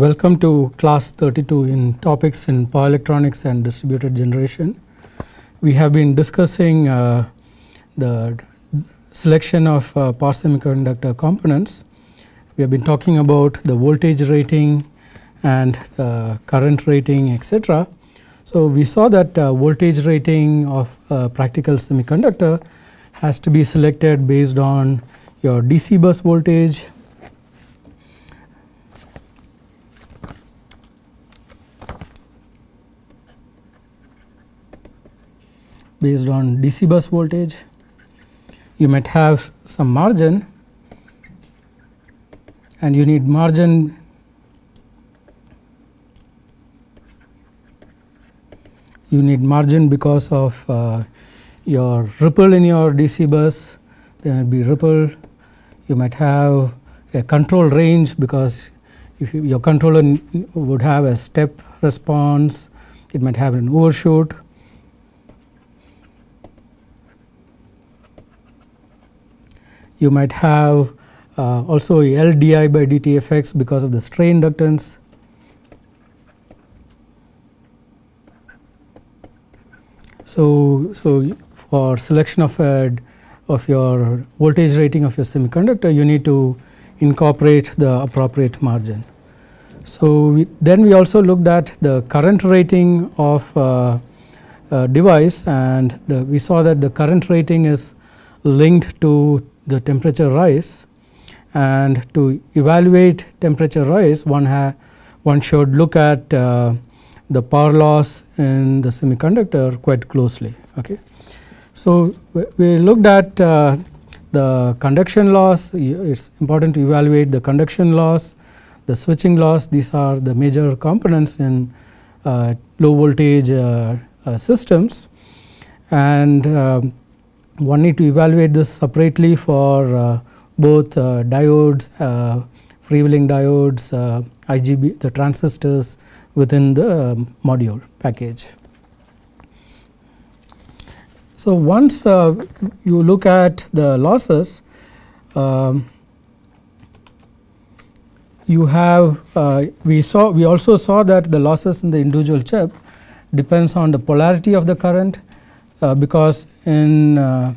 Welcome to class 32 in topics in power electronics and distributed generation. We have been discussing uh, the selection of uh, power semiconductor components. We have been talking about the voltage rating and uh, current rating etc. So, we saw that uh, voltage rating of practical semiconductor has to be selected based on your DC bus voltage based on DC bus voltage. You might have some margin and you need margin you need margin because of uh, your ripple in your DC bus. There will be ripple. You might have a control range because if you, your controller would have a step response. It might have an overshoot you might have uh, also LDI by dt effects because of the stray inductance. So, so for selection of a of your voltage rating of your semiconductor you need to incorporate the appropriate margin. So, we, then we also looked at the current rating of uh, device and the, we saw that the current rating is linked to the temperature rise and to evaluate temperature rise one one should look at uh, the power loss in the semiconductor quite closely. Okay. So, we looked at uh, the conduction loss it is important to evaluate the conduction loss, the switching loss these are the major components in uh, low voltage uh, uh, systems and um, one need to evaluate this separately for uh, both uh, diodes, uh, freewheeling diodes, IGBT transistors within the um, module package. So, once uh, you look at the losses, um, you have uh, we saw we also saw that the losses in the individual chip depends on the polarity of the current because in uh,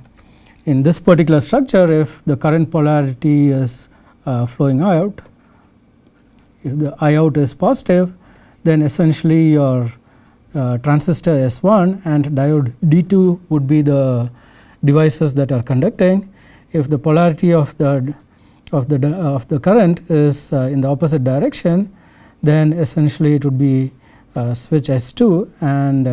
in this particular structure if the current polarity is uh, flowing out if the I out is positive then essentially your uh, transistor S1 and diode D2 would be the devices that are conducting. If the polarity of the of the of the current is uh, in the opposite direction then essentially it would be uh, switch S2 and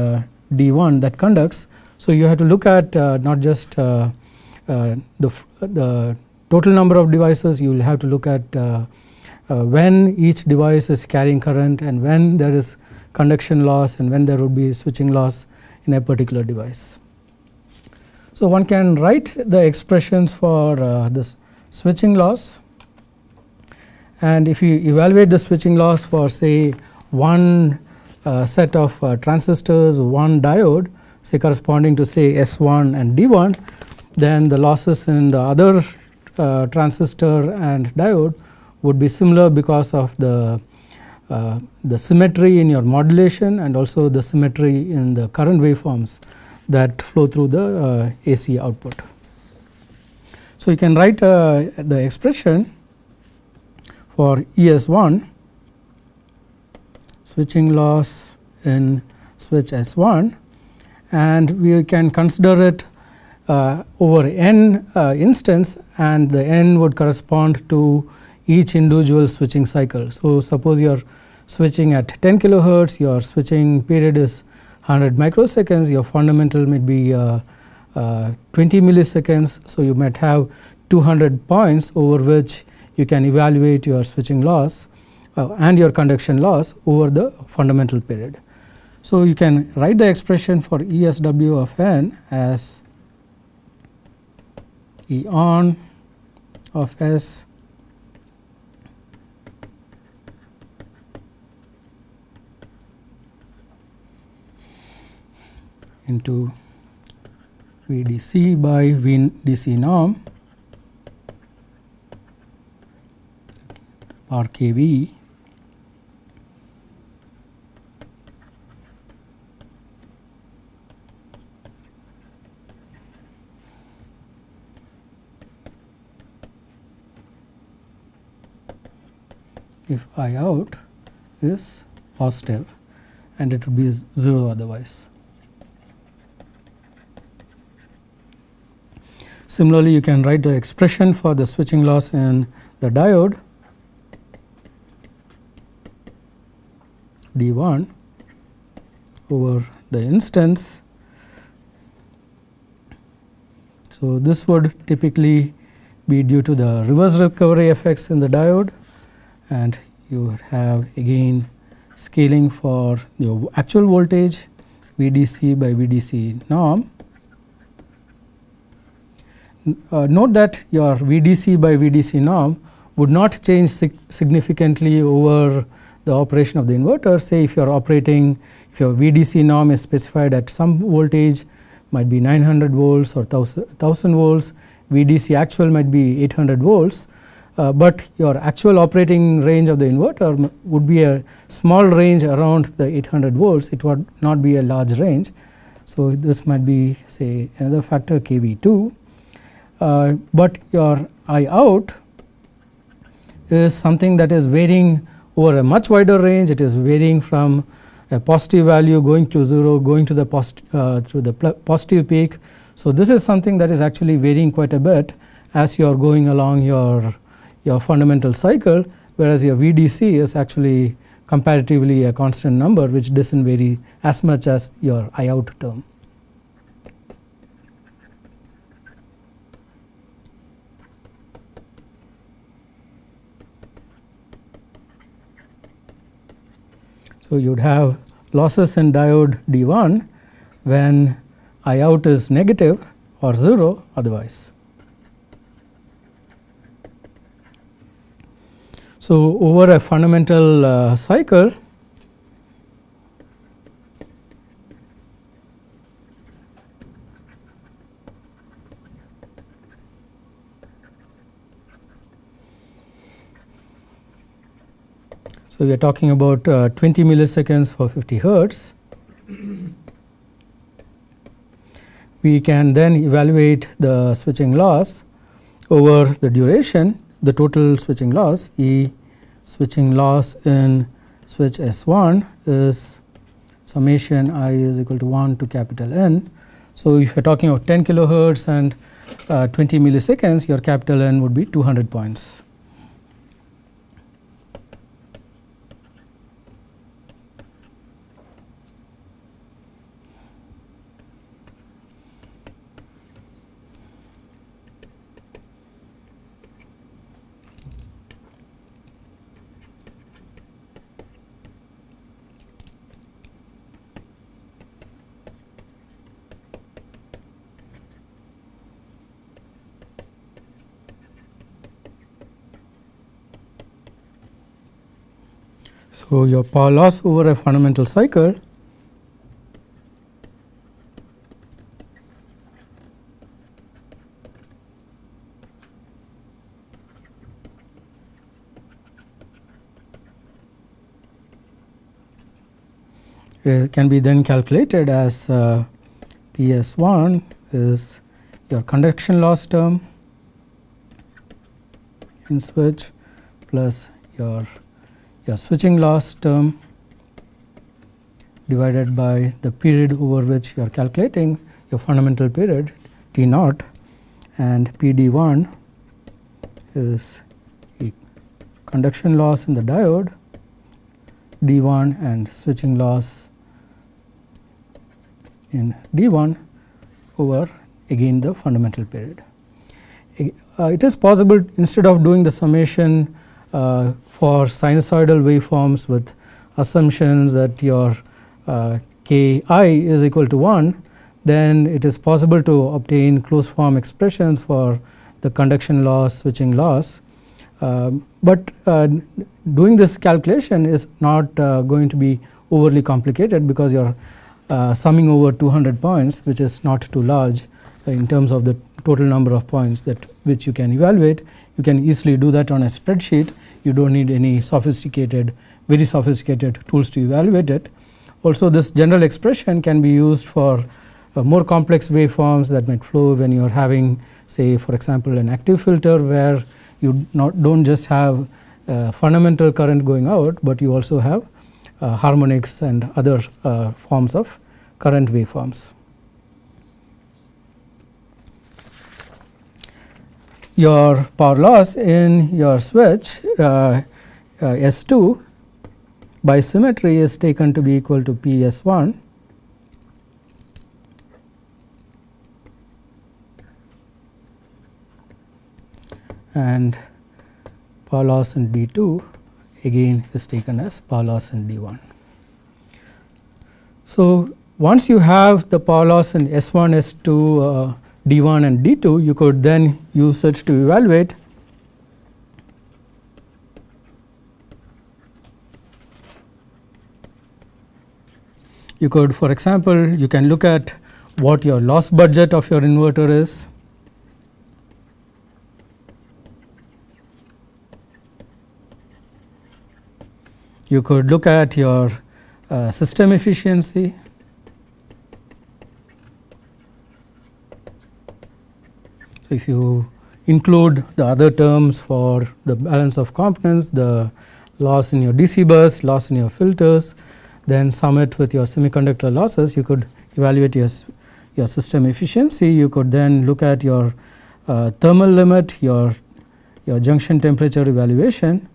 D1 that conducts so, you have to look at uh, not just uh, uh, the, the total number of devices, you will have to look at when each device is carrying current and when there is conduction loss and when there would be switching loss in a particular device. So, one can write the expressions for uh, this switching loss and if you evaluate the switching loss for say one uh, set of uh, transistors, one diode, say corresponding to say S1 and D1 then the losses in the other uh, transistor and diode would be similar because of the uh, the symmetry in your modulation and also the symmetry in the current waveforms that flow through the uh, AC output. So, you can write uh, the expression for ES1 switching loss in switch S1 and we can consider it uh, over n uh, instance and the n would correspond to each individual switching cycle. So, suppose you are switching at 10 kilohertz, your switching period is 100 microseconds, your fundamental may be uh, uh 20 milliseconds. So, you might have 200 points over which you can evaluate your switching loss uh, and your conduction loss over the fundamental period. So, you can write the expression for ESW of n as E on of S into VDC by VDC norm R K V if I out is positive and it would be 0 otherwise. Similarly, you can write the expression for the switching loss in the diode d1 over the instance. So, this would typically be due to the reverse recovery effects in the diode and you have again scaling for your actual voltage VDC by VDC norm. Uh, note that your VDC by VDC norm would not change sig significantly over the operation of the inverter. Say if you are operating, if your VDC norm is specified at some voltage might be 900 volts or 1000 volts, VDC actual might be 800 volts, uh, but your actual operating range of the inverter would be a small range around the 800 volts, it would not be a large range. So, this might be say another factor kV2, uh, but your I out is something that is varying over a much wider range, it is varying from a positive value going to 0 going to the post, uh, through the positive peak. So, this is something that is actually varying quite a bit as you are going along your, your fundamental cycle whereas your VDC is actually comparatively a constant number which does not vary as much as your I out term. So, you would have losses in diode D1 when I out is negative or 0 otherwise. So, over a fundamental uh, cycle So, we are talking about uh, 20 milliseconds for 50 hertz. we can then evaluate the switching loss over the duration, the total switching loss E switching loss in switch S1 is summation i is equal to 1 to capital N. So, if you are talking of 10 kilohertz and uh, 20 milliseconds your capital N would be 200 points. So, your power loss over a fundamental cycle. Uh, can be then calculated as uh, PS1 is your conduction loss term in switch plus your your switching loss term divided by the period over which you are calculating your fundamental period T naught and PD 1 is conduction loss in the diode D 1 and switching loss in D 1 over again the fundamental period. Uh, it is possible instead of doing the summation for sinusoidal waveforms with assumptions that your uh, k i is equal to 1, then it is possible to obtain closed form expressions for the conduction loss, switching loss. Um, but uh, doing this calculation is not uh, going to be overly complicated because you are uh, summing over 200 points which is not too large in terms of the total number of points that which you can evaluate. You can easily do that on a spreadsheet you do not need any sophisticated very sophisticated tools to evaluate it. Also this general expression can be used for uh, more complex waveforms that might flow when you are having say for example an active filter where you not do not just have uh, fundamental current going out, but you also have uh, harmonics and other uh, forms of current waveforms. Your power loss in your switch uh, S2 by symmetry is taken to be equal to PS1 and power loss in D2 again is taken as power loss in D1. So, once you have the power loss in S1, S2, uh, D1 and D2, you could then use it to evaluate you could for example, you can look at what your loss budget of your inverter is you could look at your uh, system efficiency. So, if you include the other terms for the balance of components, the loss in your DC bus, loss in your filters, then sum it with your semiconductor losses, you could evaluate your, your system efficiency. You could then look at your uh, thermal limit, your, your junction temperature evaluation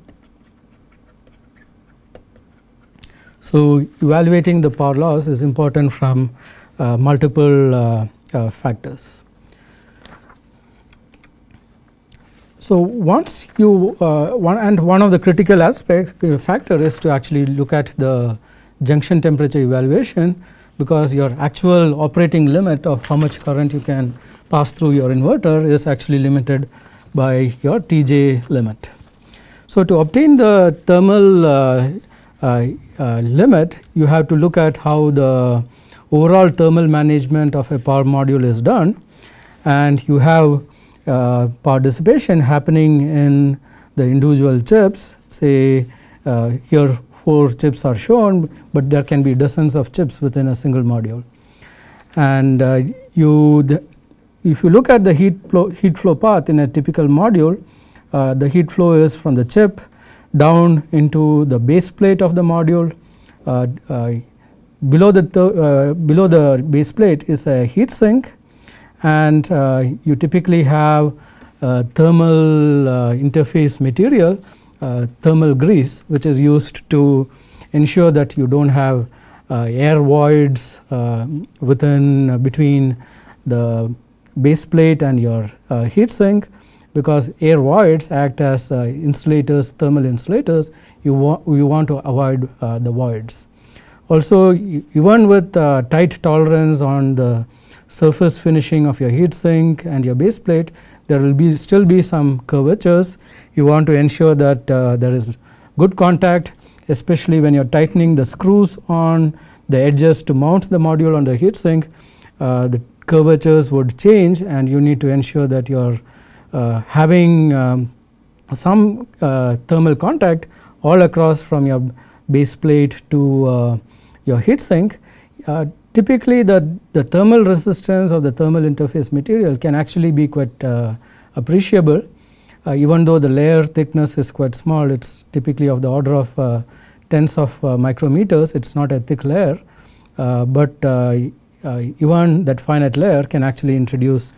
So, evaluating the power loss is important from uh, multiple uh, uh, factors. So, once you uh, one and one of the critical aspect uh, factor is to actually look at the junction temperature evaluation because your actual operating limit of how much current you can pass through your inverter is actually limited by your TJ limit. So, to obtain the thermal uh, uh, uh, limit, you have to look at how the overall thermal management of a power module is done and you have uh, power dissipation happening in the individual chips say uh, here 4 chips are shown, but there can be dozens of chips within a single module. And uh, you if you look at the heat flow, heat flow path in a typical module, uh, the heat flow is from the chip down into the base plate of the module. Uh, below the uh, below the base plate is a heat sink and you typically have thermal interface material thermal grease which is used to ensure that you do not have uh, air voids uh, within uh, between the base plate and your heat sink because air voids act as uh, insulators, thermal insulators, you, wa you want to avoid uh, the voids. Also, even with uh, tight tolerance on the surface finishing of your heat sink and your base plate, there will be still be some curvatures. You want to ensure that uh, there is good contact, especially when you are tightening the screws on the edges to mount the module on the heat sink. Uh, the curvatures would change and you need to ensure that your uh, having um, some uh, thermal contact all across from your base plate to uh, your heat sink, typically the, the thermal resistance of the thermal interface material can actually be quite appreciable. Uh, even though the layer thickness is quite small, it is typically of the order of uh, tens of uh, micrometers, it is not a thick layer, but even that finite layer can actually introduce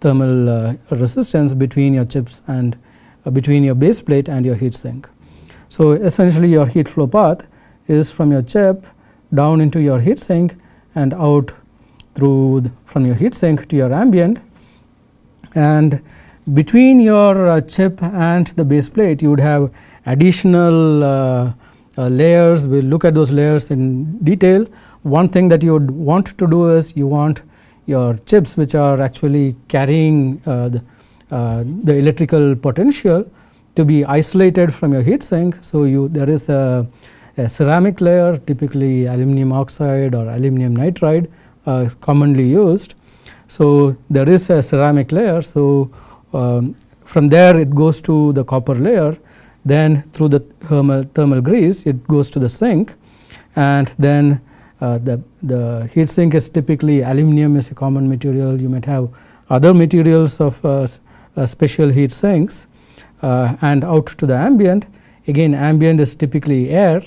thermal uh, resistance between your chips and uh, between your base plate and your heat sink. So, essentially your heat flow path is from your chip down into your heat sink and out through the, from your heat sink to your ambient. And between your uh, chip and the base plate you would have additional uh, uh, layers. We will look at those layers in detail. One thing that you would want to do is you want your chips which are actually carrying uh, the, uh, the electrical potential to be isolated from your heat sink. So, you there is a, a ceramic layer typically aluminum oxide or aluminum nitride uh, commonly used. So, there is a ceramic layer. So, um, from there it goes to the copper layer then through the thermal, thermal grease it goes to the sink and then uh, the, the heat sink is typically aluminum is a common material. You might have other materials of uh, uh, special heat sinks uh, and out to the ambient. Again ambient is typically air,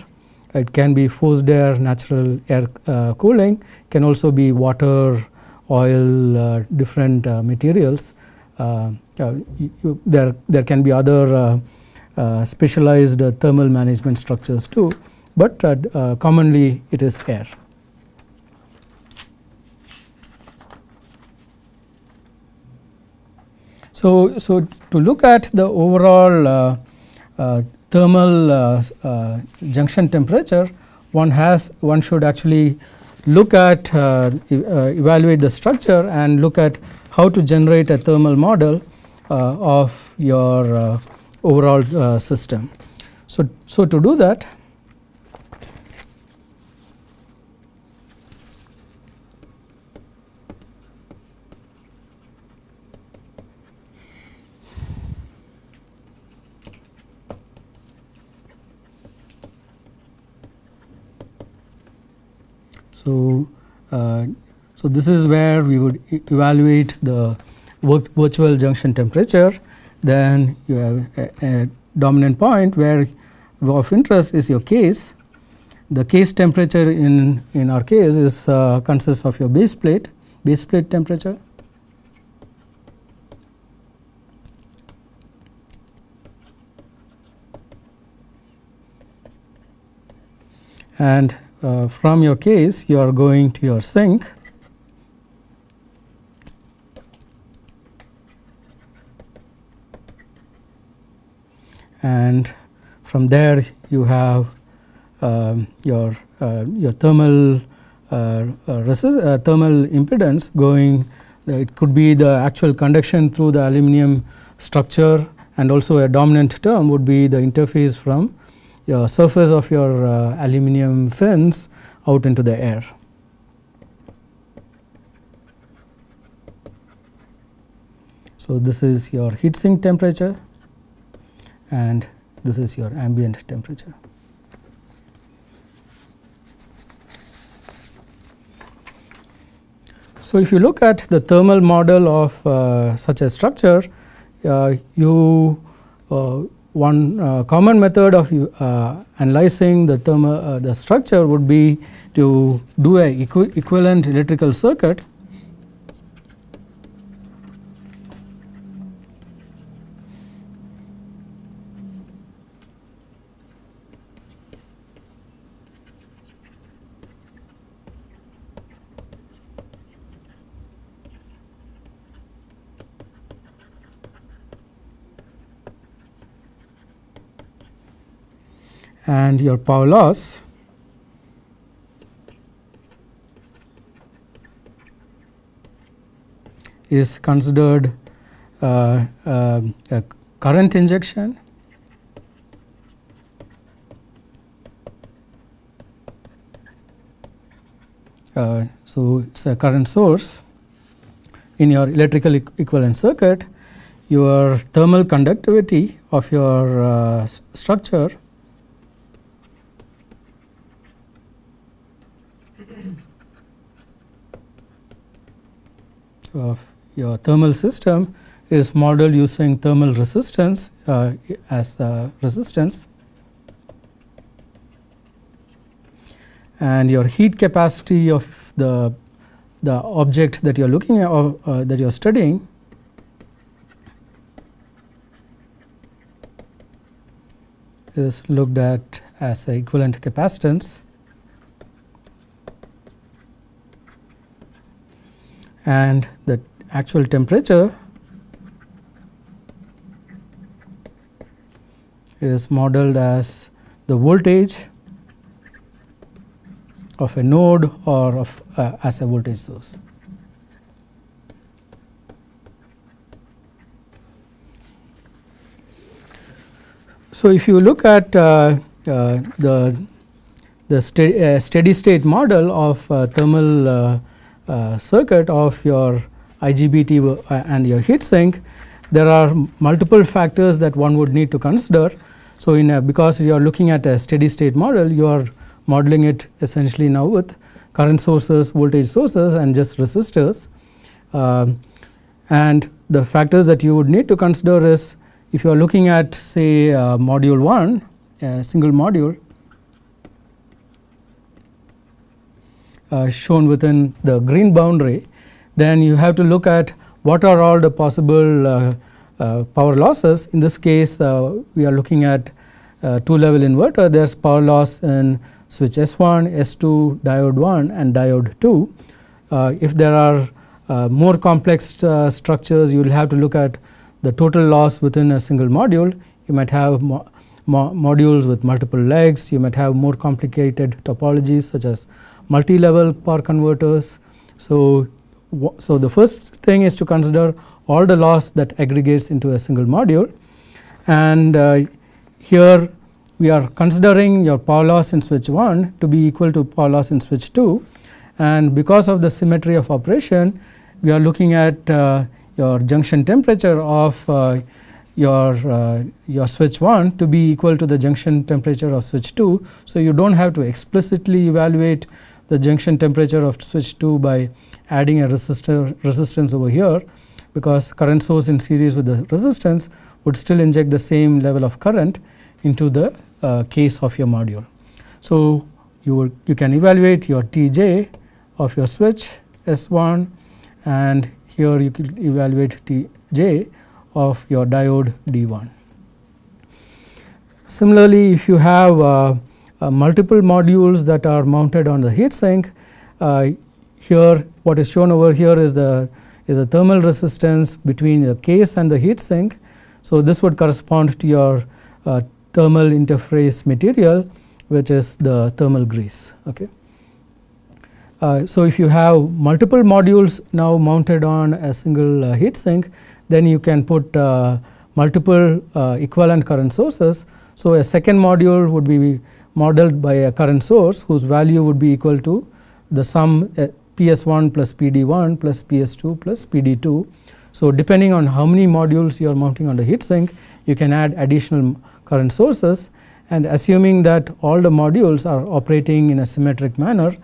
it can be forced air, natural air uh, cooling, can also be water, oil, uh, different uh, materials. Uh, you, there, there can be other specialized thermal management structures too, but commonly it is air. So, so to look at the overall uh, uh, thermal uh, uh junction temperature, one has one should actually look at uh, evaluate the structure and look at how to generate a thermal model of your overall system. So, so to do that So, uh, so this is where we would evaluate the virtual junction temperature. Then you have a, a dominant point where of interest is your case. The case temperature in, in our case is uh, consists of your base plate, base plate temperature. And uh, from your case you are going to your sink. And from there you have um, your uh, your thermal uh, uh, uh thermal impedance going it could be the actual conduction through the aluminum structure and also a dominant term would be the interface from your surface of your uh, aluminum fins out into the air. So, this is your heat sink temperature and this is your ambient temperature. So, if you look at the thermal model of uh, such a structure, uh, you uh, one uh, common method of uh, analyzing the thermal uh, the structure would be to do a equi equivalent electrical circuit and your power loss is considered uh, uh, a current injection. Uh, so it's a current source. In your electrical equivalent circuit your thermal conductivity of your uh, structure of your thermal system is modeled using thermal resistance uh, as resistance. And your heat capacity of the the object that you are looking at uh, uh, that you are studying is looked at as equivalent capacitance and the actual temperature is modeled as the voltage of a node or of uh, as a voltage source. So, if you look at uh, uh, the the uh, steady state model of uh, thermal uh, circuit of your IGBT uh, and your heat sink, there are multiple factors that one would need to consider. So, in a, because you are looking at a steady state model, you are modeling it essentially now with current sources, voltage sources and just resistors. Uh, and the factors that you would need to consider is if you are looking at say uh, module 1 a single module shown within the green boundary then you have to look at what are all the possible uh, uh, power losses in this case uh, we are looking at two level inverter there is power loss in switch S1, S2, diode 1 and diode 2. if there are more complex structures you will have to look at the total loss within a single module. You might have mo mo modules with multiple legs, you might have more complicated topologies such as multi-level power converters. So, so the first thing is to consider all the loss that aggregates into a single module and uh, here we are considering your power loss in switch 1 to be equal to power loss in switch 2 and because of the symmetry of operation we are looking at uh, your junction temperature of uh, your uh, your switch 1 to be equal to the junction temperature of switch 2. So, you do not have to explicitly evaluate the junction temperature of switch 2 by adding a resistor resistance over here because current source in series with the resistance would still inject the same level of current into the uh, case of your module. So, you will, you can evaluate your Tj of your switch S1 and here you can evaluate Tj of your diode D1. Similarly, if you have uh, multiple modules that are mounted on the heat sink, uh, here what is shown over here is the is a thermal resistance between the case and the heat sink. So, this would correspond to your uh, thermal interface material which is the thermal grease. Okay. Uh, so, if you have multiple modules now mounted on a single uh, heat sink, then you can put uh, multiple uh, equivalent current sources. So, a second module would be modeled by a current source whose value would be equal to the sum uh, PS1 plus PD1 plus PS2 plus PD2. So, depending on how many modules you are mounting on the heat sink, you can add additional current sources and assuming that all the modules are operating in a symmetric manner,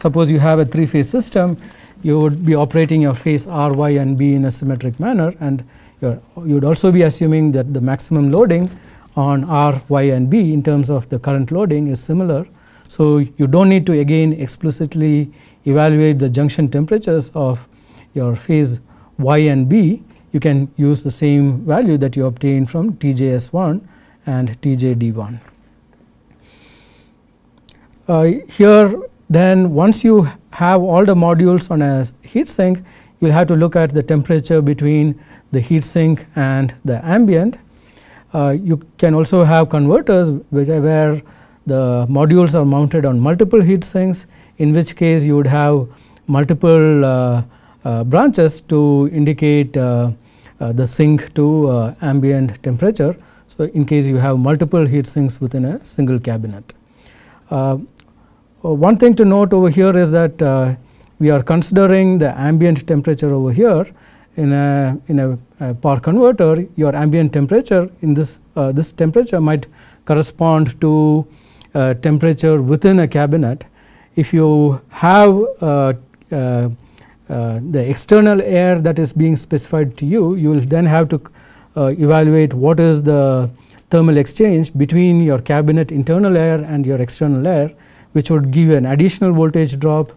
Suppose you have a three phase system, you would be operating your phase R, Y and B in a symmetric manner and you would also be assuming that the maximum loading on R, Y and B in terms of the current loading is similar. So, you do not need to again explicitly evaluate the junction temperatures of your phase Y and B, you can use the same value that you obtain from TJS1 and TJD1. Uh, here then once you have all the modules on a heat sink, you will have to look at the temperature between the heat sink and the ambient. Uh, you can also have converters which where the modules are mounted on multiple heat sinks, in which case you would have multiple uh, uh, branches to indicate the sink to ambient temperature. So, in case you have multiple heat sinks within a single cabinet. Uh, one thing to note over here is that uh, we are considering the ambient temperature over here in a in a, a power converter your ambient temperature in this uh, this temperature might correspond to uh, temperature within a cabinet if you have uh, uh, the external air that is being specified to you you will then have to evaluate what is the thermal exchange between your cabinet internal air and your external air which would give an additional voltage drop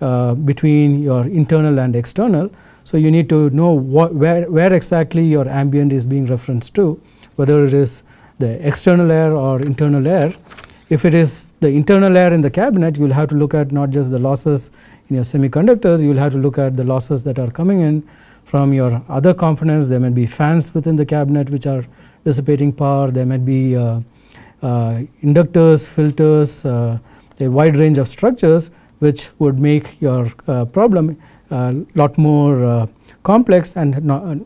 uh, between your internal and external. So, you need to know what, where, where exactly your ambient is being referenced to whether it is the external air or internal air. If it is the internal air in the cabinet you will have to look at not just the losses in your semiconductors you will have to look at the losses that are coming in from your other components there may be fans within the cabinet which are dissipating power there might be uh, uh, inductors filters uh, a wide range of structures which would make your uh, problem lot more uh, complex and not,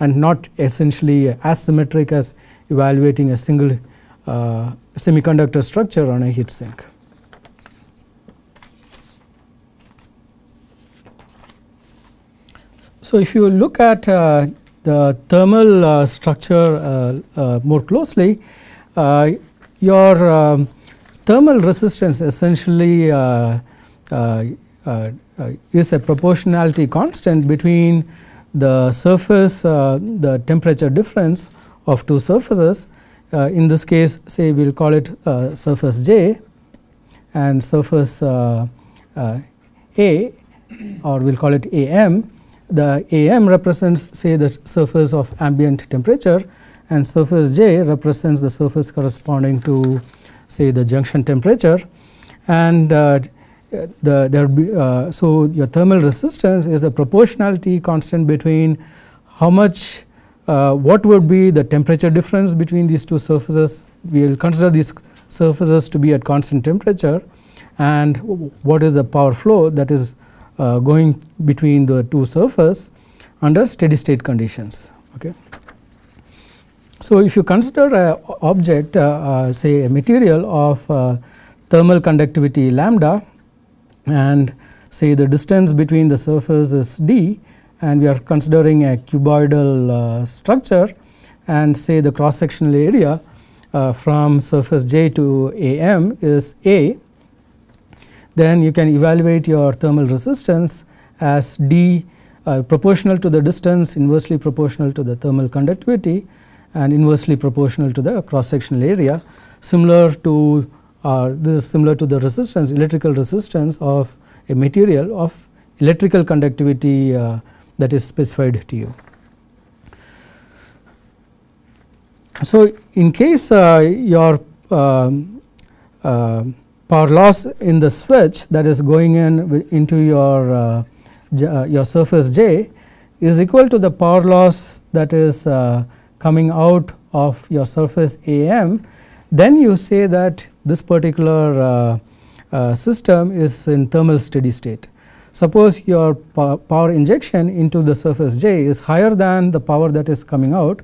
and not essentially as symmetric as evaluating a single uh, semiconductor structure on a heat sink. So, if you look at uh, the thermal uh, structure more closely, your um, thermal resistance essentially uh, uh, uh, is a proportionality constant between the surface, the temperature difference of two surfaces. Uh, in this case say we will call it uh, surface J and surface uh, uh, A or we will call it AM. The AM represents say the surface of ambient temperature and surface J represents the surface corresponding to say the junction temperature and uh, the there be, uh, so your thermal resistance is the proportionality constant between how much uh, what would be the temperature difference between these two surfaces. We will consider these surfaces to be at constant temperature. And what is the power flow that is uh, going between the two surfaces under steady state conditions okay? So if you consider a object uh, uh, say a material of uh, thermal conductivity lambda and say the distance between the surface is d and we are considering a cuboidal uh, structure and say the cross sectional area uh, from surface j to am is a. Then you can evaluate your thermal resistance as d uh, proportional to the distance inversely proportional to the thermal conductivity and inversely proportional to the cross sectional area. Similar to uh, this is similar to the resistance electrical resistance of a material of electrical conductivity uh, that is specified to you. So, in case uh, your um, uh, power loss in the switch that is going in into your uh, uh, your surface J is equal to the power loss that is coming out of your surface AM, then you say that this particular uh, uh, system is in thermal steady state. Suppose your power injection into the surface J is higher than the power that is coming out.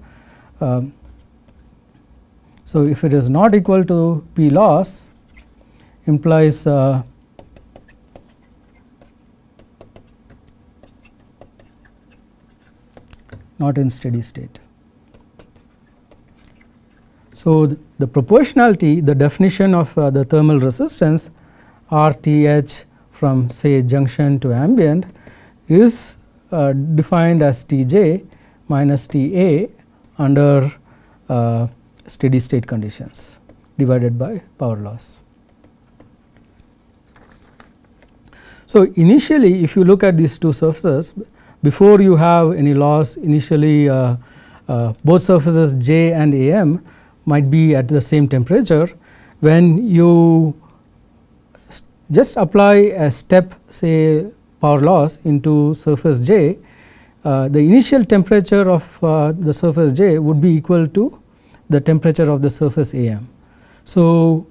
Um, so, if it is not equal to P loss implies uh, not in steady state. So, the, the proportionality the definition of uh, the thermal resistance RTH from say junction to ambient is uh, defined as Tj minus Ta under uh, steady state conditions divided by power loss. So, initially if you look at these two surfaces before you have any loss initially uh, uh, both surfaces J and Am might be at the same temperature when you just apply a step say power loss into surface j uh, the initial temperature of uh, the surface j would be equal to the temperature of the surface am. So,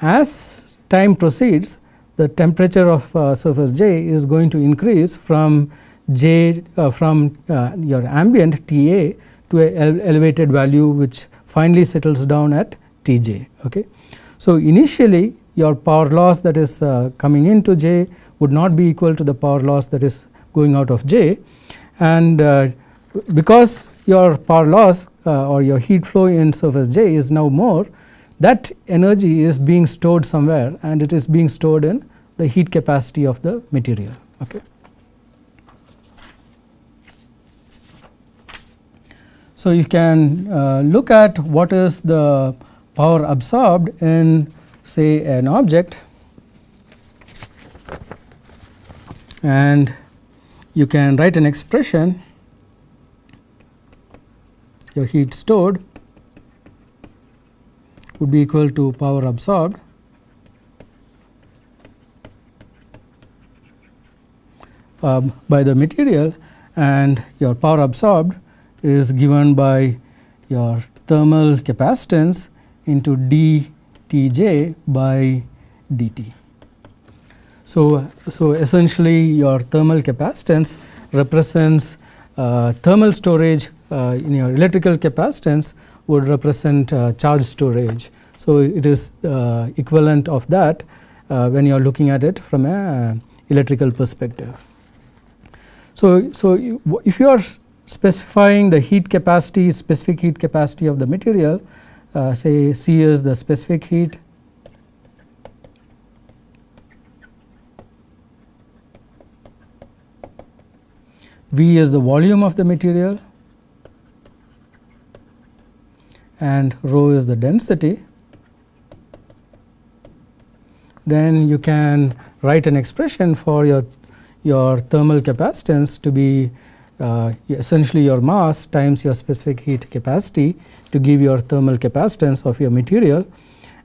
as time proceeds the temperature of uh, surface j is going to increase from j uh, from uh, your ambient Ta to a elevated value which finally settles down at Tj. Okay. So, initially your power loss that is uh, coming into J would not be equal to the power loss that is going out of J and uh, because your power loss uh, or your heat flow in surface J is now more that energy is being stored somewhere and it is being stored in the heat capacity of the material. Okay. So, you can uh, look at what is the power absorbed in say an object. And you can write an expression. Your heat stored would be equal to power absorbed. Um, by the material and your power absorbed is given by your thermal capacitance into dTj by dt. So, so essentially your thermal capacitance represents uh, thermal storage uh, in your electrical capacitance would represent uh, charge storage. So, it is uh, equivalent of that uh, when you are looking at it from a uh, electrical perspective. So, so if you are specifying the heat capacity specific heat capacity of the material uh, say C is the specific heat. V is the volume of the material. And rho is the density, then you can write an expression for your, your thermal capacitance to be uh, essentially your mass times your specific heat capacity to give your thermal capacitance of your material.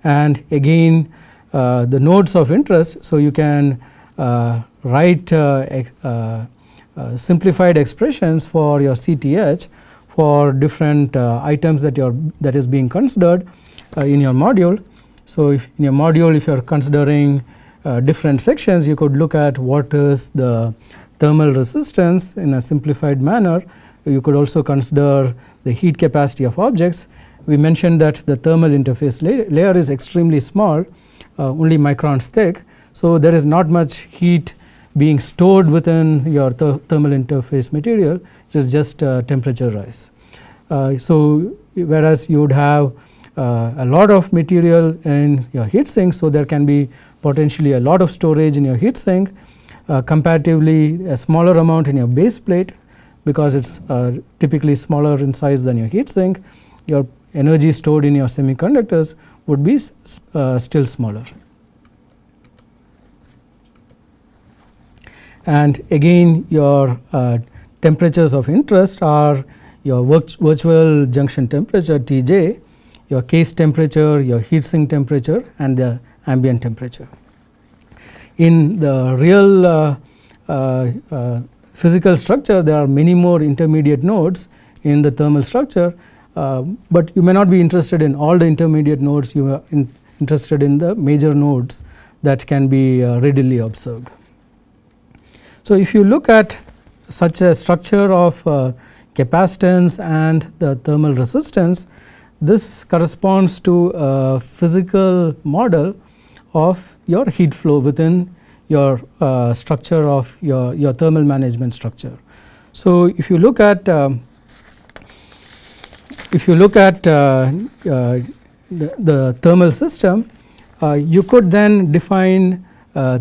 And again uh, the nodes of interest, so you can uh, write uh, uh, uh, simplified expressions for your CTH for different items that you are that is being considered in your module. So, if in your module if you are considering different sections you could look at what is the thermal resistance in a simplified manner. You could also consider the heat capacity of objects. We mentioned that the thermal interface la layer is extremely small, uh, only microns thick. So, there is not much heat being stored within your th thermal interface material, it is just uh, temperature rise. Uh, so, whereas you would have uh, a lot of material in your heat sink, so there can be potentially a lot of storage in your heat sink uh, comparatively a smaller amount in your base plate because it is uh, typically smaller in size than your heat sink, your energy stored in your semiconductors would be uh, still smaller. And again your uh, temperatures of interest are your virtual junction temperature Tj, your case temperature, your heat sink temperature and the ambient temperature in the real uh, uh, uh, physical structure there are many more intermediate nodes in the thermal structure, but you may not be interested in all the intermediate nodes you are in interested in the major nodes that can be readily observed. So, if you look at such a structure of uh, capacitance and the thermal resistance, this corresponds to a physical model of your heat flow within your uh, structure of your, your thermal management structure. So, if you look at um, if you look at uh, uh, the, the, thermal system, uh, you could then define uh,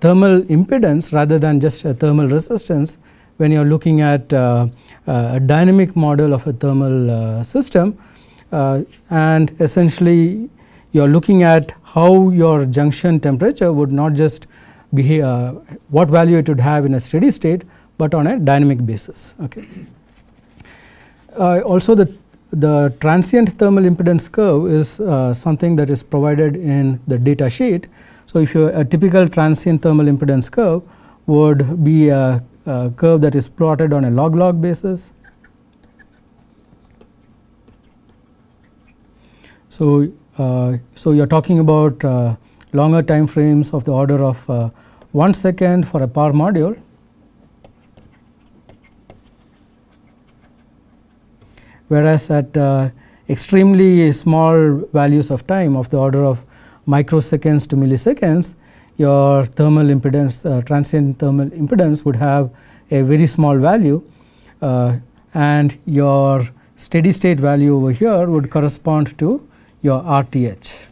thermal impedance rather than just a thermal resistance when you are looking at uh, a dynamic model of a thermal system and essentially you are looking at how your junction temperature would not just behave, uh, what value it would have in a steady state, but on a dynamic basis. Okay. Uh, also the, the transient thermal impedance curve is uh, something that is provided in the data sheet. So, if you a typical transient thermal impedance curve would be a, a curve that is plotted on a log log basis. So, so you are talking about uh, longer time frames of the order of uh, 1 second for a power module. Whereas at uh, extremely small values of time of the order of microseconds to milliseconds your thermal impedance uh, transient thermal impedance would have a very small value uh, and your steady state value over here would correspond to your RTH,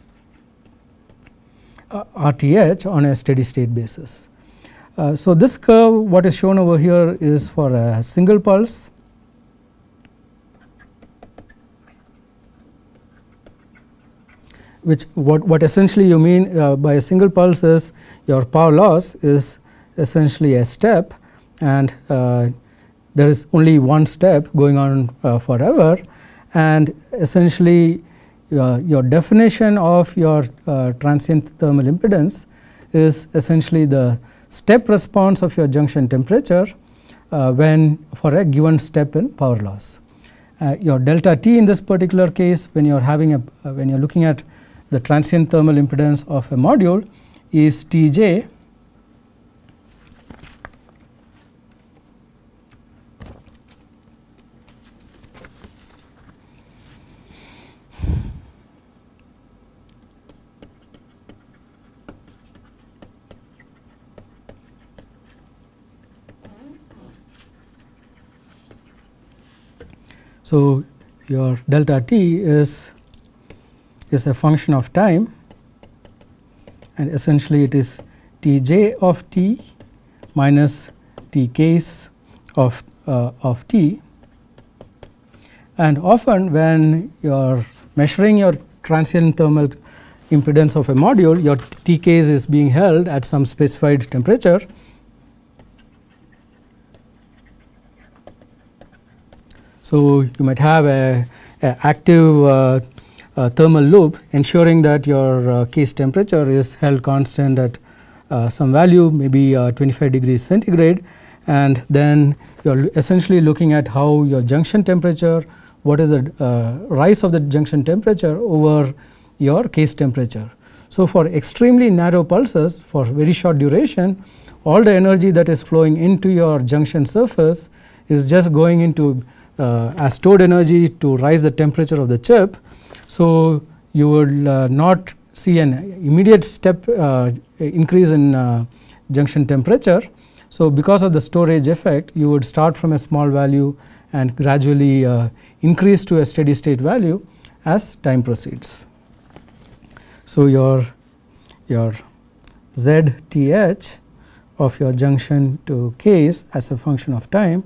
uh, RTH on a steady state basis. Uh, so, this curve what is shown over here is for a single pulse. Which what, what essentially you mean uh, by a single pulse is your power loss is essentially a step and uh, there is only one step going on uh, forever. And essentially your definition of your uh, transient thermal impedance is essentially the step response of your junction temperature uh, when for a given step in power loss. Uh, your delta T in this particular case when you are having a uh, when you are looking at the transient thermal impedance of a module is Tj So, your delta t is is a function of time and essentially it is T j of t minus T case of uh, of t and often when you are measuring your transient thermal impedance of a module, your Tks is being held at some specified temperature. So, you might have a, a active uh, uh, thermal loop ensuring that your uh, case temperature is held constant at some value maybe uh, 25 degrees centigrade and then you are essentially looking at how your junction temperature what is the uh, rise of the junction temperature over your case temperature. So, for extremely narrow pulses for very short duration all the energy that is flowing into your junction surface is just going into as stored energy to rise the temperature of the chip. So, you will uh, not see an immediate step uh, increase in uh, junction temperature. So, because of the storage effect you would start from a small value and gradually uh, increase to a steady state value as time proceeds. So, your your ZTH of your junction to case as a function of time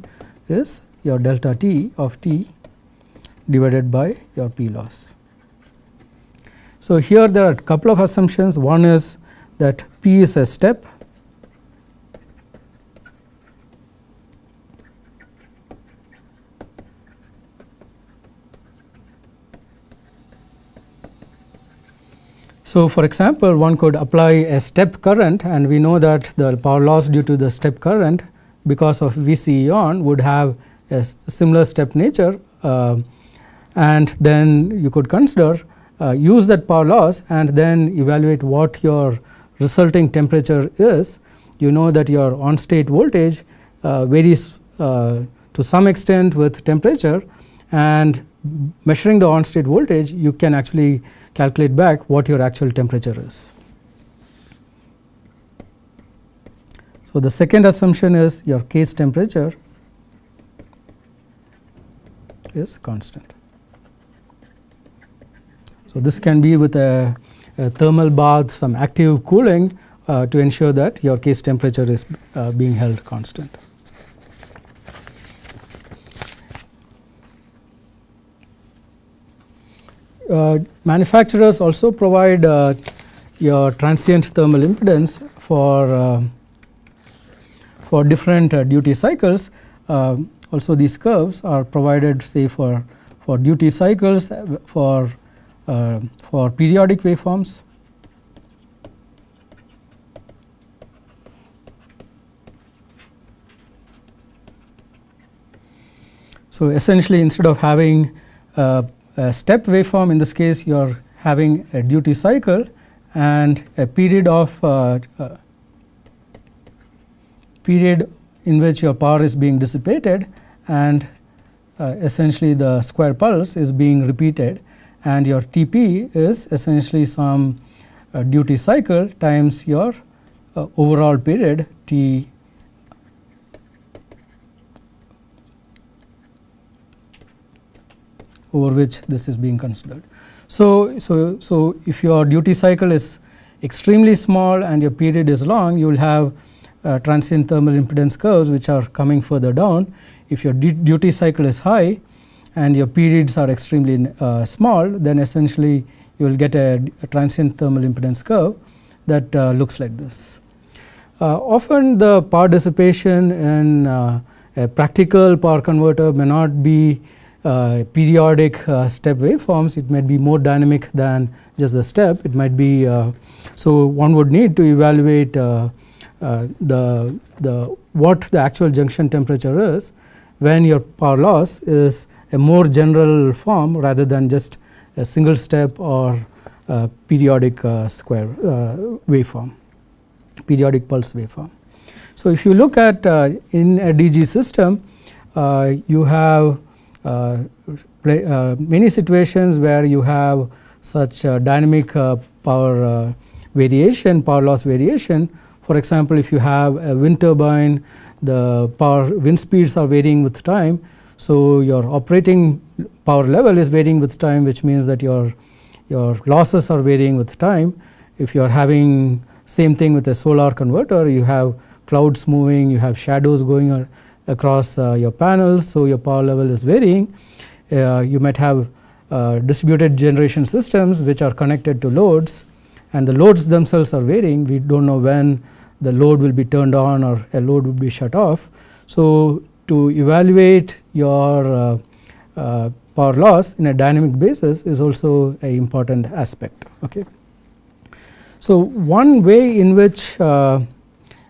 is your delta T of T divided by your P loss. So, here there are a couple of assumptions one is that P is a step So, for example, one could apply a step current and we know that the power loss due to the step current because of VCE on would have a similar step nature uh, and then you could consider uh, use that power loss and then evaluate what your resulting temperature is. You know that your on state voltage uh, varies to some extent with temperature and measuring the on state voltage you can actually calculate back what your actual temperature is. So, the second assumption is your case temperature is constant. So, this can be with a, a thermal bath some active cooling uh, to ensure that your case temperature is uh, being held constant. Uh, manufacturers also provide uh, your transient thermal impedance for uh, for different duty cycles. Also, these curves are provided say for for duty cycles for for periodic waveforms. So, essentially instead of having uh, a step waveform in this case you are having a duty cycle and a period of uh, uh, period in which your power is being dissipated and uh, essentially the square pulse is being repeated and your TP is essentially some uh, duty cycle times your uh, overall period T over which this is being considered. So, so, so if your duty cycle is extremely small and your period is long, you will have uh, transient thermal impedance curves which are coming further down. If your duty cycle is high and your periods are extremely uh, small, then essentially you will get a, a transient thermal impedance curve that uh, looks like this. Uh, often the power dissipation in uh, a practical power converter may not be uh, periodic step waveforms, it might be more dynamic than just the step. It might be so one would need to evaluate uh, the the what the actual junction temperature is when your power loss is a more general form rather than just a single step or periodic square waveform, periodic pulse waveform. So, if you look at in a DG system, you have uh, uh, many situations where you have such dynamic uh, power variation, power loss variation. For example, if you have a wind turbine, the power wind speeds are varying with time. So, your operating power level is varying with time which means that your, your losses are varying with time. If you are having same thing with a solar converter, you have clouds moving, you have shadows going across uh, your panels. So, your power level is varying uh, you might have uh, distributed generation systems which are connected to loads and the loads themselves are varying. We do not know when the load will be turned on or a load will be shut off. So, to evaluate your uh, uh, power loss in a dynamic basis is also a important aspect. Okay. So, one way in which uh,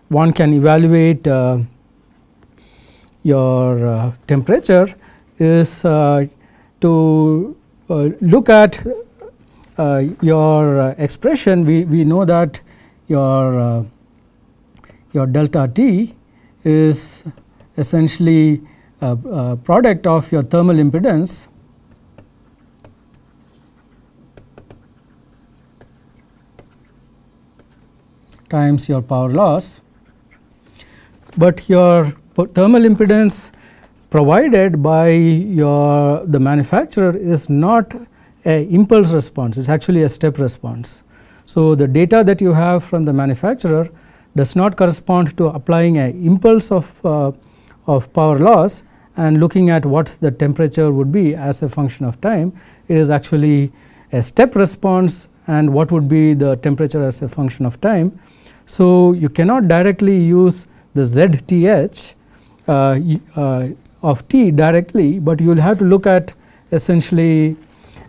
one can evaluate uh, your uh, temperature is uh, to look at your expression. We, we know that your, your delta T is essentially a, a product of your thermal impedance times your power loss, but your thermal impedance provided by your the manufacturer is not a impulse response it is actually a step response. So, the data that you have from the manufacturer does not correspond to applying a impulse of, uh, of power loss and looking at what the temperature would be as a function of time. It is actually a step response and what would be the temperature as a function of time. So, you cannot directly use the ZTH uh, uh, of T directly, but you will have to look at essentially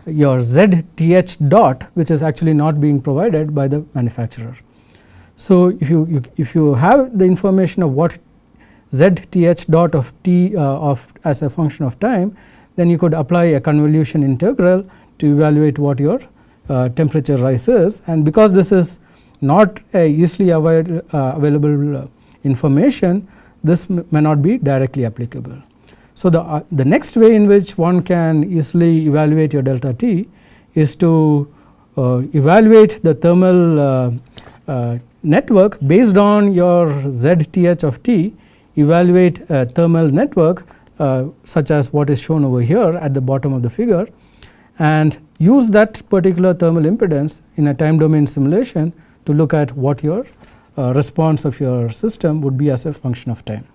your ZTH dot which is actually not being provided by the manufacturer. So, if you, you if you have the information of what ZTH dot of T uh, of as a function of time, then you could apply a convolution integral to evaluate what your uh, temperature rise is and because this is not a easily avail, uh, available uh, information this may not be directly applicable. So, the, uh, the next way in which one can easily evaluate your delta T is to uh, evaluate the thermal uh, network based on your ZTH of T evaluate a thermal network uh, such as what is shown over here at the bottom of the figure and use that particular thermal impedance in a time domain simulation to look at what your uh, response of your system would be as a function of time.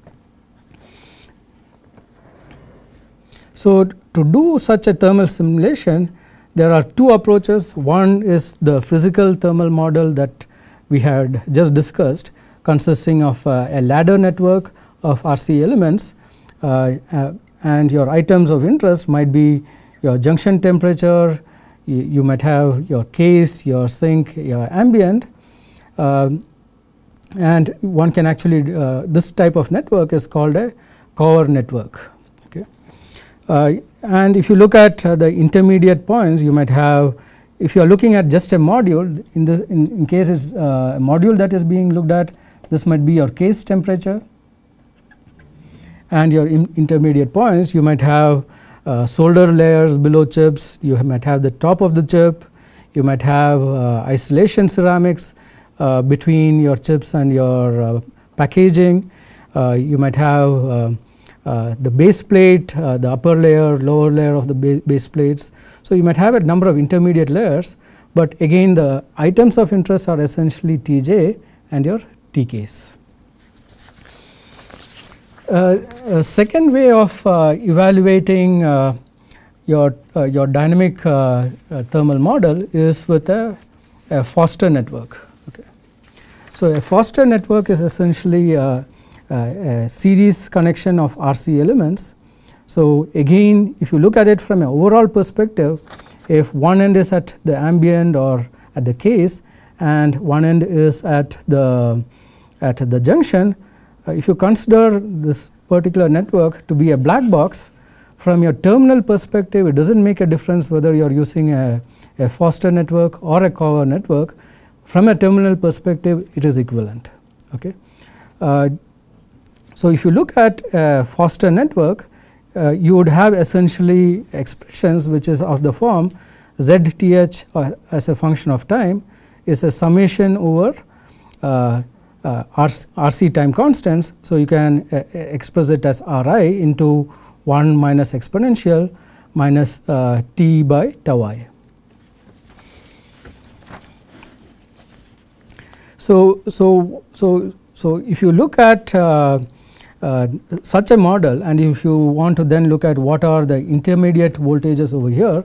So, to do such a thermal simulation there are two approaches one is the physical thermal model that we had just discussed consisting of uh, a ladder network of RC elements uh, uh, and your items of interest might be your junction temperature, you, might have your case, your sink, your ambient um, and one can actually uh, this type of network is called a Cauer network. Okay. Uh, and if you look at uh, the intermediate points you might have if you are looking at just a module in the in, in case it is uh, a module that is being looked at this might be your case temperature and your in intermediate points you might have uh, solder layers below chips you might have the top of the chip you might have uh, isolation ceramics uh, between your chips and your uh, packaging. Uh, you might have the base plate, the upper layer, lower layer of the ba base plates. So, you might have a number of intermediate layers, but again the items of interest are essentially Tj and your Tks. Uh, a second way of uh, evaluating uh, your your dynamic thermal model is with a, a Foster network. Okay. So, a Foster network is essentially a, a series connection of RC elements. So, again if you look at it from an overall perspective, if one end is at the ambient or at the case and one end is at the at the junction, uh, if you consider this particular network to be a black box from your terminal perspective it does not make a difference whether you are using a, a Foster network or a Cauer network from a terminal perspective it is equivalent. Okay. Uh, so, if you look at a Foster network uh, you would have essentially expressions which is of the form zth uh, as a function of time is a summation over uh, uh, RC time constants. So, you can uh, express it as Ri into 1 minus exponential minus t by tau i. So, so, so, so if you look at uh, such a model and if you want to then look at what are the intermediate voltages over here,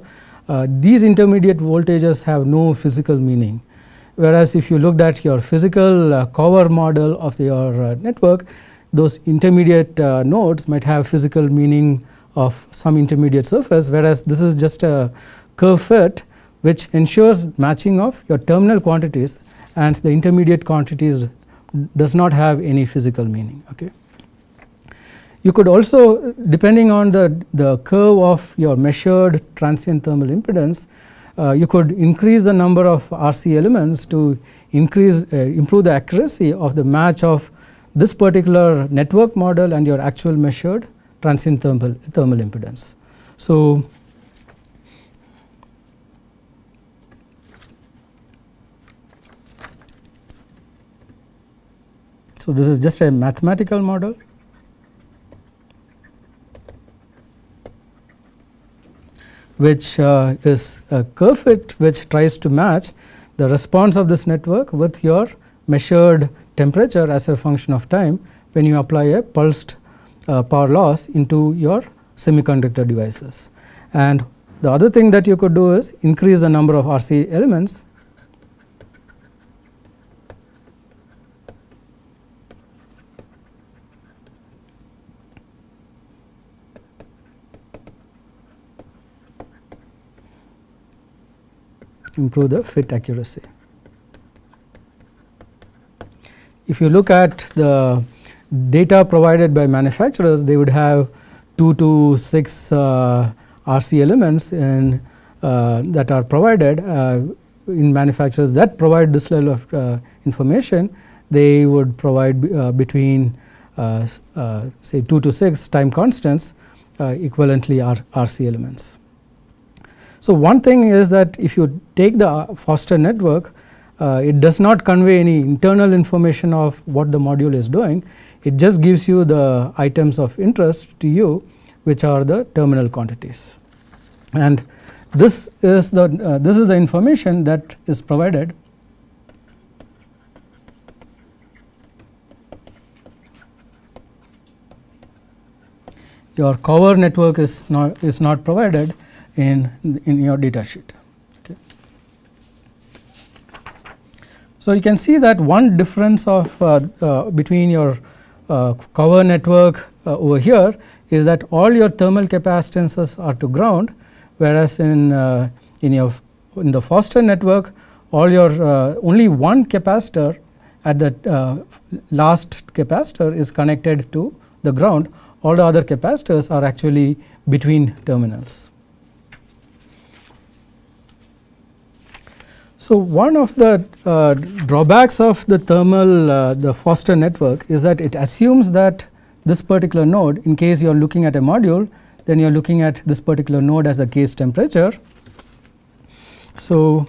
uh, these intermediate voltages have no physical meaning. Whereas, if you looked at your physical uh, Cauer model of your uh, network, those intermediate uh, nodes might have physical meaning of some intermediate surface, whereas this is just a curve fit which ensures matching of your terminal quantities and the intermediate quantities does not have any physical meaning. Okay. You could also depending on the, the curve of your measured transient thermal impedance, uh, you could increase the number of RC elements to increase uh, improve the accuracy of the match of this particular network model and your actual measured transient thermal, thermal impedance. So, so this is just a mathematical model which uh, is a curve fit which tries to match the response of this network with your measured temperature as a function of time when you apply a pulsed uh, power loss into your semiconductor devices. And the other thing that you could do is increase the number of RC elements improve the fit accuracy. If you look at the data provided by manufacturers, they would have 2 to 6 uh, RC elements in, uh, that are provided uh, in manufacturers that provide this level of uh, information. They would provide uh, between uh, say 2 to 6 time constants equivalently R RC elements. So, one thing is that if you take the Foster network, uh, it does not convey any internal information of what the module is doing. It just gives you the items of interest to you which are the terminal quantities. And this is the uh, this is the information that is provided your Cauer network is not is not provided in, in your data sheet. Okay. So, you can see that one difference of uh, uh, between your uh, Cauer network uh, over here is that all your thermal capacitances are to ground whereas in, uh, in your in the Foster network all your uh, only one capacitor at the last capacitor is connected to the ground all the other capacitors are actually between terminals. So, one of the uh, drawbacks of the thermal uh, the Foster network is that it assumes that this particular node in case you are looking at a module then you are looking at this particular node as the case temperature. So,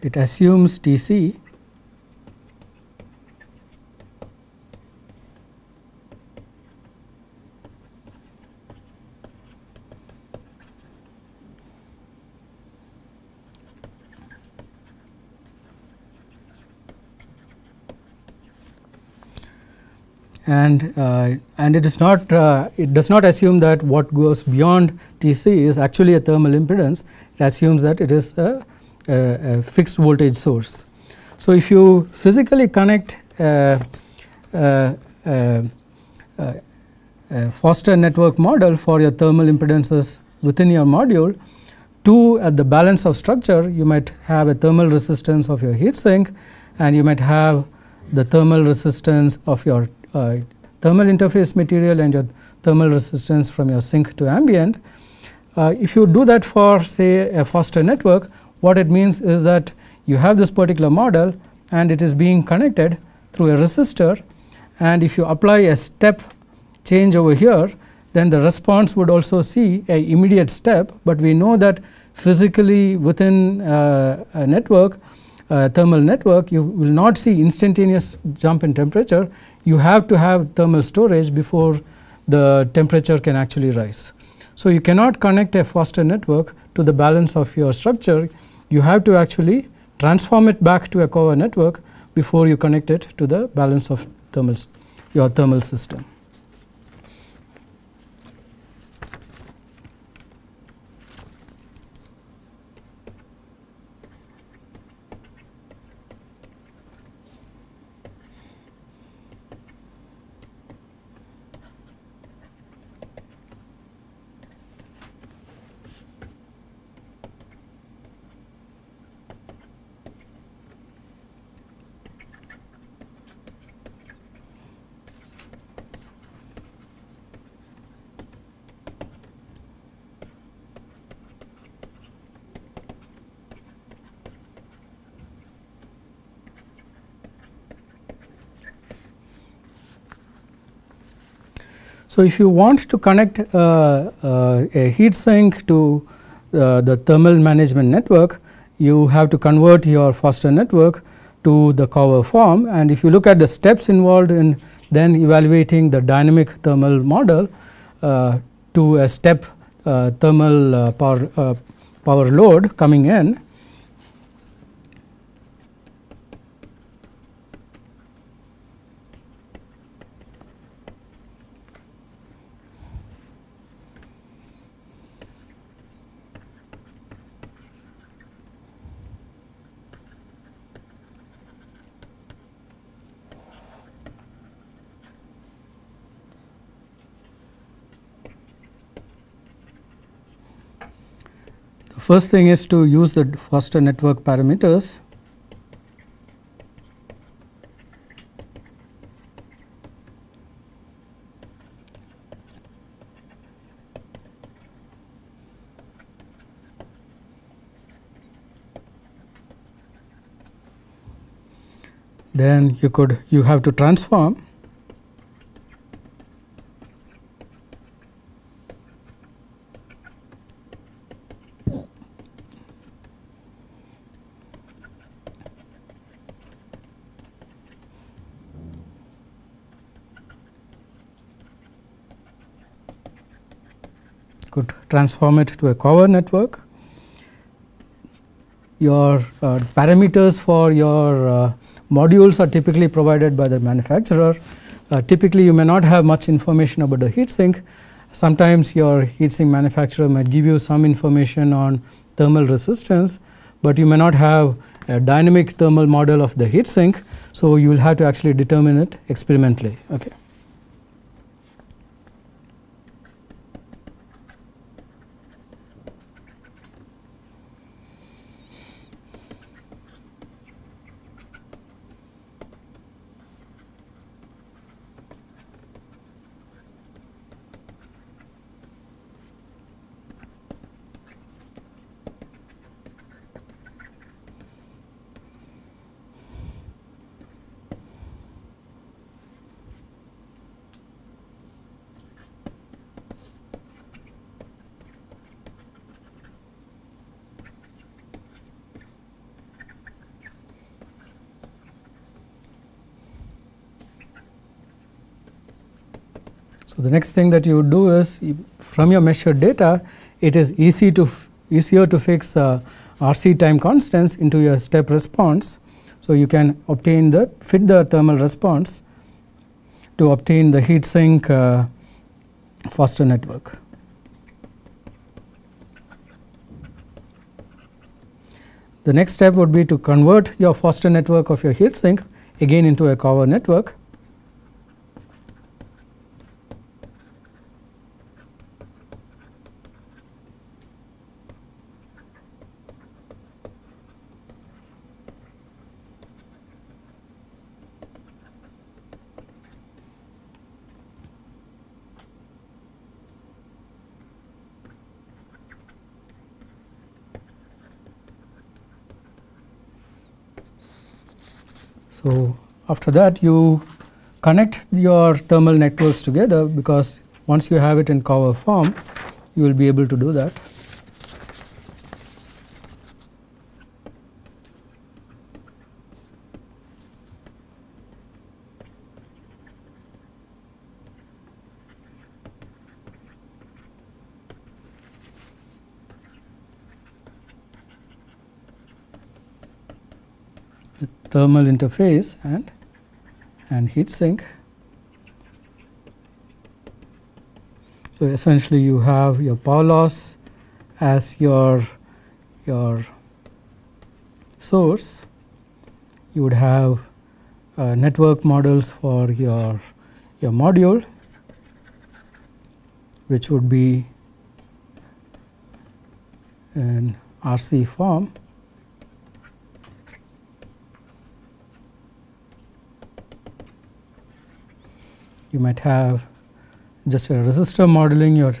it assumes T c and uh, and it is not uh, it does not assume that what goes beyond T c is actually a thermal impedance. It assumes that it is a a, fixed voltage source. So, if you physically connect a, Foster network model for your thermal impedances within your module to at the balance of structure you might have a thermal resistance of your heat sink and you might have the thermal resistance of your uh, thermal interface material and your thermal resistance from your sink to ambient. Uh, if you do that for say a Foster network what it means is that you have this particular model and it is being connected through a resistor and if you apply a step change over here then the response would also see a immediate step, but we know that physically within uh, a network uh, thermal network, you will not see instantaneous jump in temperature. You have to have thermal storage before the temperature can actually rise. So, you cannot connect a Foster network to the balance of your structure. You have to actually transform it back to a Cauer network before you connect it to the balance of thermal your thermal system. So, if you want to connect uh, uh, a heat sink to uh, the thermal management network, you have to convert your Foster network to the Cauer form. And if you look at the steps involved in then evaluating the dynamic thermal model uh, to a step uh, thermal uh, power, power load coming in First thing is to use the Foster network parameters. Then you could you have to transform could transform it to a Cauer network. Your uh, parameters for your uh, modules are typically provided by the manufacturer. Uh, typically, you may not have much information about the heatsink. Sometimes your heatsink manufacturer might give you some information on thermal resistance, but you may not have a dynamic thermal model of the heatsink. So, you will have to actually determine it experimentally. Okay. The next thing that you do is from your measured data it is easy to easier to fix uh, RC time constants into your step response. So, you can obtain the fit the thermal response to obtain the heat sink uh, Foster network. The next step would be to convert your Foster network of your heat sink again into a Cauer network So, after that you connect your thermal networks together because once you have it in Cauer form you will be able to do that. Thermal interface and and heat sink. So, essentially you have your power loss as your your source you would have uh, network models for your your module which would be in RC form you might have just a resistor modeling your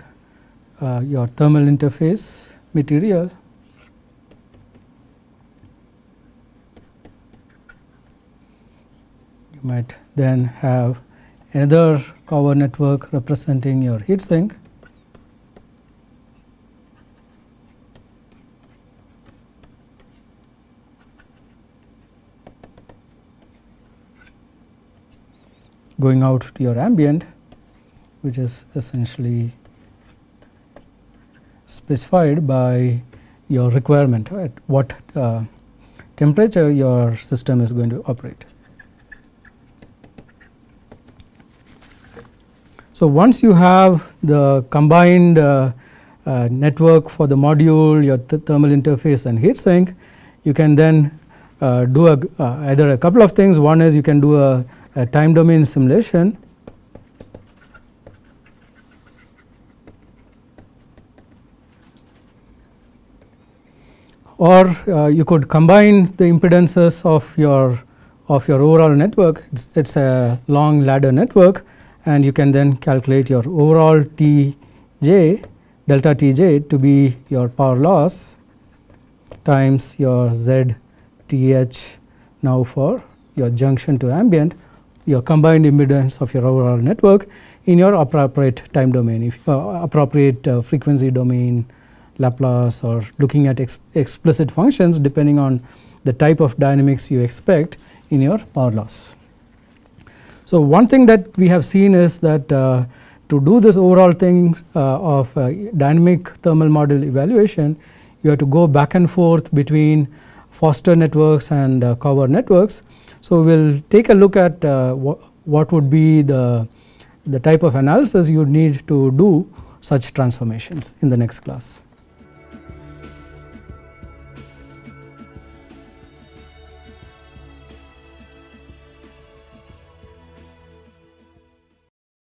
uh, your thermal interface material. You might then have another Cauer network representing your heat sink going out to your ambient which is essentially specified by your requirement at what uh, temperature your system is going to operate. So, once you have the combined uh, uh, network for the module, your th thermal interface and heat sink, you can then uh, do a, uh, either a couple of things. One is you can do a, a time domain simulation. Or uh, you could combine the impedances of your of your overall network. It's, it's, a long ladder network and you can then calculate your overall Tj delta Tj to be your power loss times your Z Th now for your junction to ambient your combined impedance of your overall network in your appropriate time domain if uh, appropriate uh, frequency domain Laplace or looking at ex explicit functions depending on the type of dynamics you expect in your power loss. So, one thing that we have seen is that uh, to do this overall thing uh, of uh, dynamic thermal model evaluation, you have to go back and forth between Foster networks and uh, Cauer networks. So, we will take a look at uh, wh what would be the, the type of analysis you need to do such transformations in the next class.